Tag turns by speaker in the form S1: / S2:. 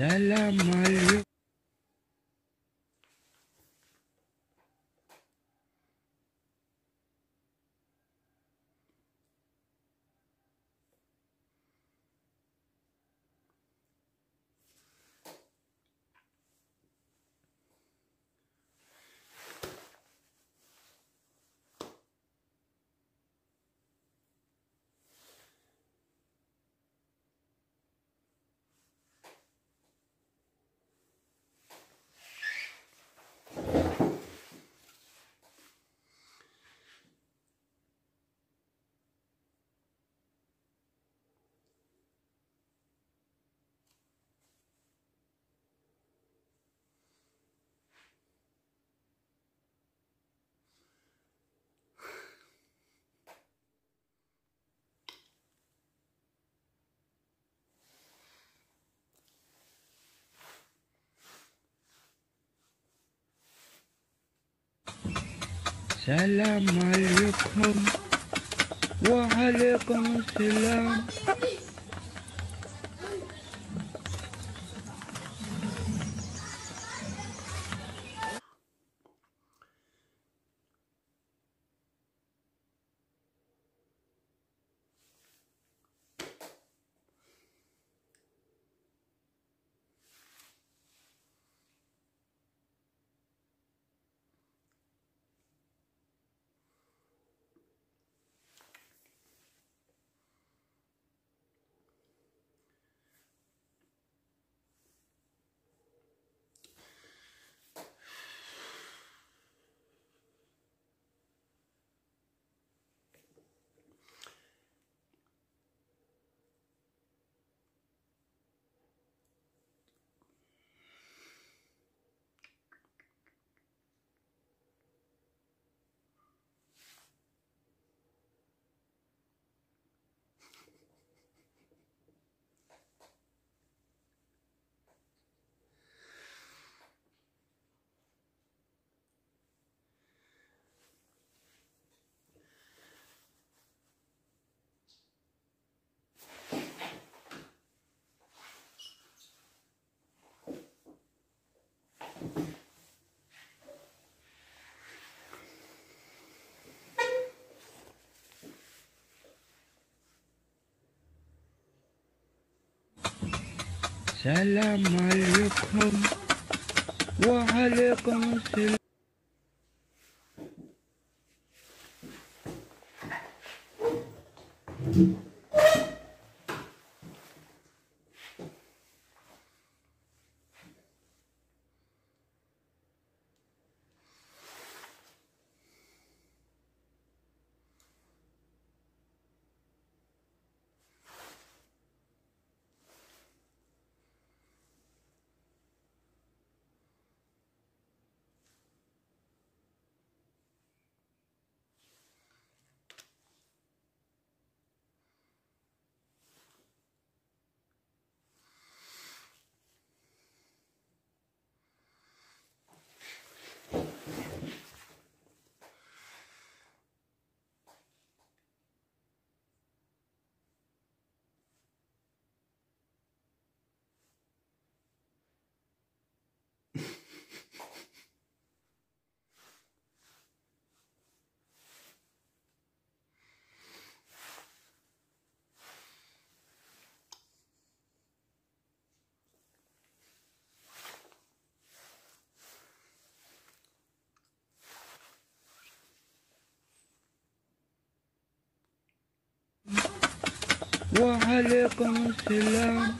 S1: Salam سلام عليكم وعليكم السلام. سلام عليكم. وعليكم السلام. وعليكم السلام.